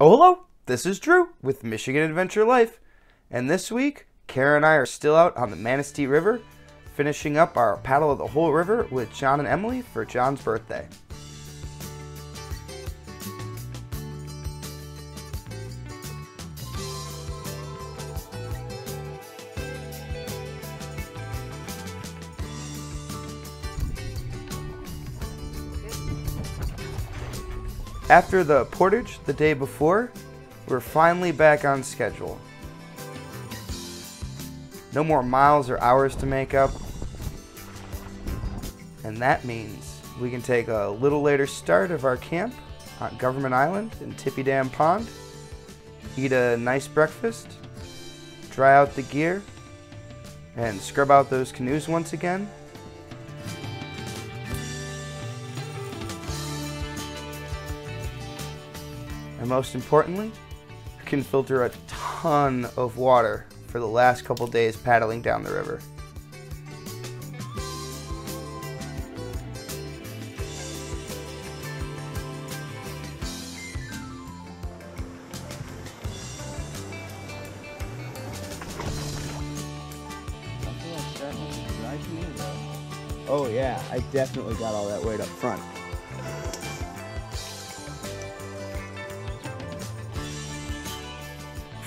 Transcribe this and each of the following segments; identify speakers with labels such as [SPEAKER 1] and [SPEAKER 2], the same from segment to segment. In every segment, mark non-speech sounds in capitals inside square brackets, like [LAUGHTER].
[SPEAKER 1] Oh, hello. This is Drew with Michigan Adventure Life. And this week, Kara and I are still out on the Manistee River, finishing up our paddle of the whole river with Jon and Emily for Jon's birthday. After the portage the day before, we're finally back on schedule. No more miles or hours to make up. And that means we can take a little later start of our camp on Government Island in Tippy Dam Pond, eat a nice breakfast, dry out the gear, and scrub out those canoes once again, And most importantly, can filter a ton of water for the last couple days paddling down the river.
[SPEAKER 2] Oh yeah, I definitely got all that weight up front.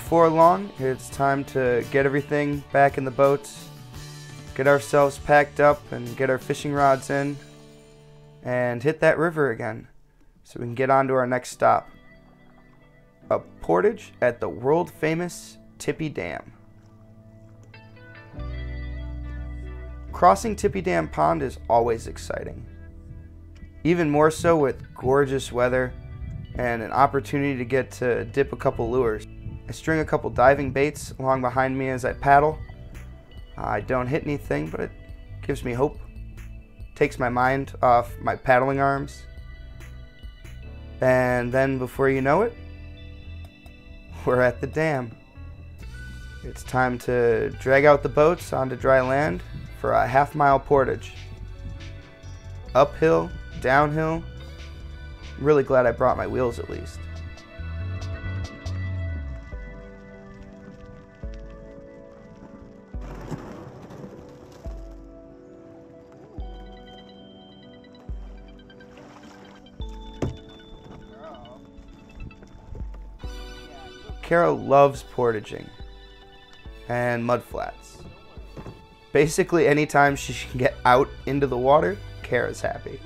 [SPEAKER 1] Before long, it's time to get everything back in the boats, get ourselves packed up and get our fishing rods in, and hit that river again so we can get on to our next stop. A portage at the world famous Tippy Dam. Crossing Tippy Dam Pond is always exciting. Even more so with gorgeous weather and an opportunity to get to dip a couple lures. I string a couple diving baits along behind me as I paddle. Uh, I don't hit anything, but it gives me hope. Takes my mind off my paddling arms. And then before you know it, [LAUGHS] we're at the dam. It's time to drag out the boats onto dry land for a half mile portage. Uphill, downhill. Really glad I brought my wheels at least. Kara loves portaging and mud flats. Basically, anytime she can get out into the water, Kara's happy.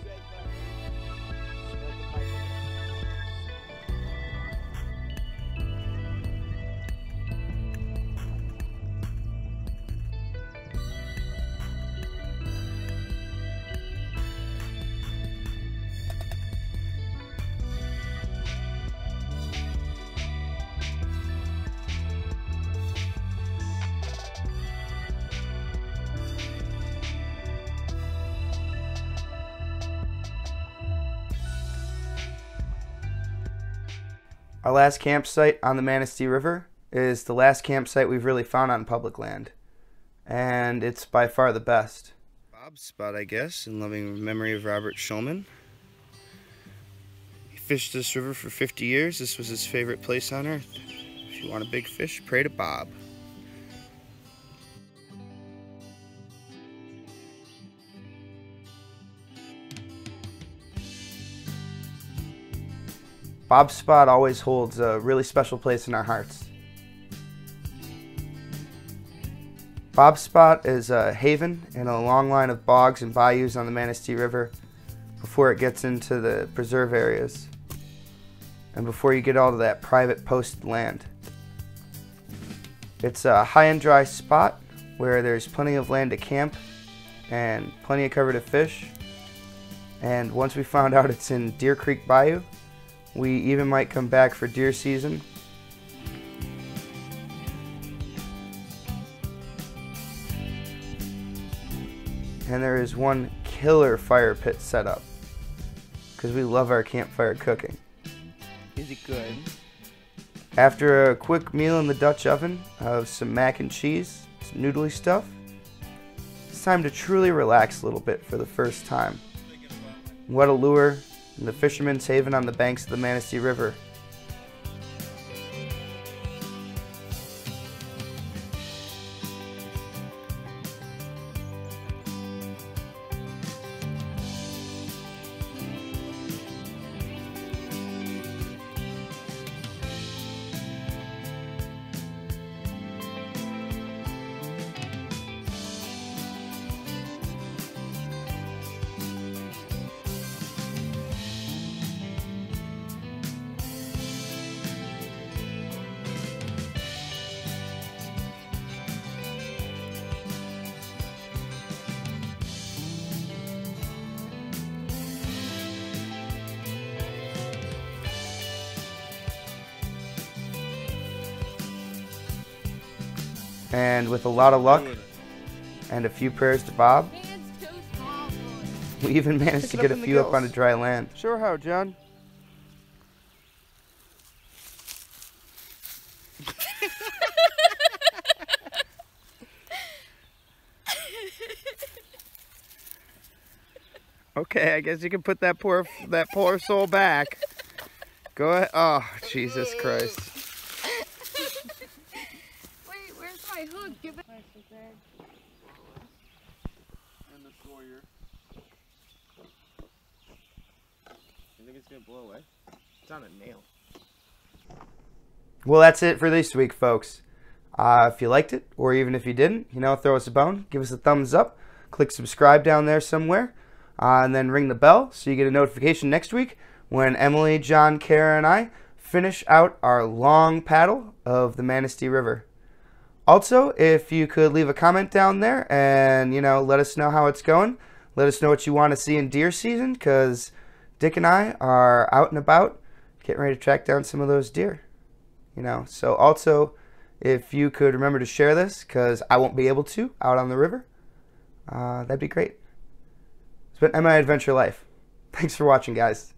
[SPEAKER 1] Our last campsite on the Manistee River is the last campsite we've really found on public land. And it's by far the best. Bob's spot, I guess, in loving memory of Robert Schulman. He fished this river for 50 years. This was his favorite place on earth. If you want a big fish, pray to Bob. Bob's Spot always holds a really special place in our hearts. Bob's Spot is a haven in a long line of bogs and bayous on the Manistee River before it gets into the preserve areas and before you get all to that private post land. It's a high and dry spot where there's plenty of land to camp and plenty of cover to fish. And once we found out it's in Deer Creek Bayou, we even might come back for deer season. And there is one killer fire pit set up because we love our campfire cooking.
[SPEAKER 2] Is it good?
[SPEAKER 1] After a quick meal in the Dutch oven of some mac and cheese, some noodly stuff, it's time to truly relax a little bit for the first time. What a lure, and the fisherman's haven on the banks of the Manistee River. And with a lot of luck and a few prayers to Bob, we even managed to get a few up
[SPEAKER 3] on
[SPEAKER 1] onto dry land.
[SPEAKER 3] Sure how, Jon. okay, I guess you can put that poor that poor soul back. Go ahead. Oh, Jesus Christ.
[SPEAKER 4] Wait, where's my hook? Give it.
[SPEAKER 3] In the Sawyer. You think it's gonna blow away? It's on a nail.
[SPEAKER 1] Well, that's it for this week, folks. Uh, if you liked it, or even if you didn't, you know, throw us a bone, give us a thumbs up, click subscribe down there somewhere, uh, and then ring the bell so you get a notification next week when Emily, Jon, Kara, and I finish out our long paddle of the Manistee River. Also, if you could leave a comment down there and, you know, let us know how it's going, let us know what you want to see in deer season, because Dick and I are out and about getting ready to track down some of those deer you know? So also if you could remember to share this because i won't be able to out on the river uh, that'd be great. It's been mi adventure life. Thanks for watching guys